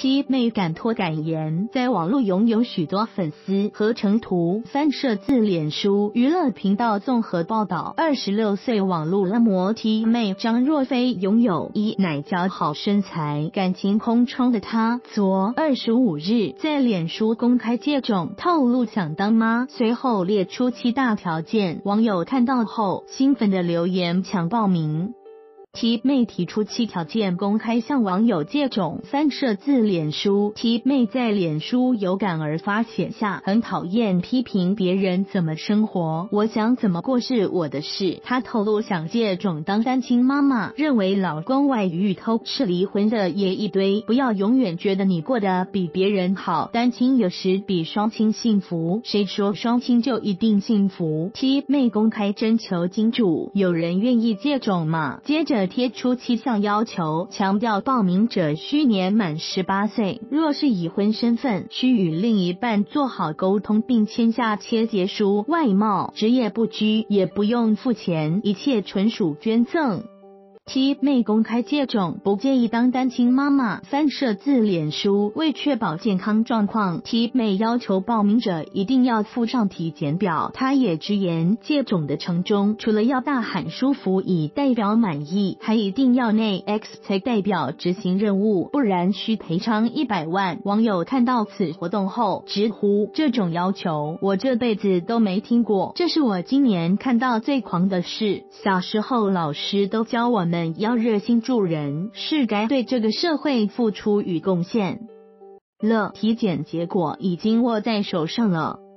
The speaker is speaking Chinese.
T 妹敢脱敢言，在网络拥有许多粉丝。合成图翻摄自脸书娱乐频道综合报道，二十六岁网络恶魔 T 妹张若飞拥有一奶姣好身材，感情空窗的她，昨二十五日在脸书公开接种，透露想当妈，随后列出七大条件，网友看到后兴奋的留言抢报名。七妹提出七条件，公开向网友借种，翻摄自脸书。七妹在脸书有感而发，写下很讨厌批评别人怎么生活，我想怎么过是我的事。她透露想借种当单亲妈妈，认为老公外遇、偷吃、离婚的也一堆，不要永远觉得你过得比别人好。单亲有时比双亲幸福，谁说双亲就一定幸福七妹公开征求金主，有人愿意借种吗？接着。贴出七项要求，强调报名者需年满十八岁，若是已婚身份，需与另一半做好沟通，并签下切结书。外貌、职业不拘，也不用付钱，一切纯属捐赠。T 妹公开接种，不介意当单亲妈妈。翻摄自脸书，为确保健康状况，T 妹要求报名者一定要附上体检表。她也直言，接种的程中，除了要大喊舒服以代表满意，还一定要内 X 才代表执行任务，不然需赔偿一百万。网友看到此活动后直呼：这种要求我这辈子都没听过，这是我今年看到最狂的事。小时候老师都教我们要热心助人，是该对这个社会付出与贡献乐。体检结果已经握在手上了。